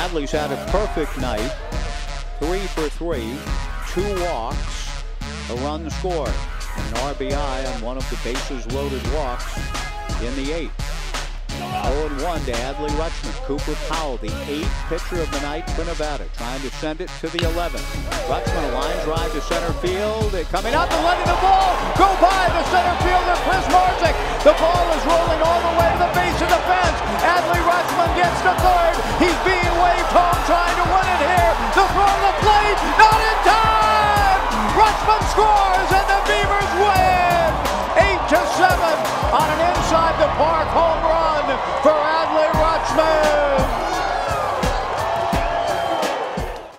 Adley's had a perfect night. Three for three, two walks, a run scored, an RBI on one of the bases loaded walks in the eighth. 0-1 to Adley Rutschman. Cooper Powell, the eighth pitcher of the night for Nevada, trying to send it to the 11th. Rutschman, a line drive to center field. Coming up and letting the ball go by the center fielder, Chris Marzick. The ball is rolling all the way to the base of the fence. Adley Rutschman gets to third. He's being 8 to 7 on an inside the park. Home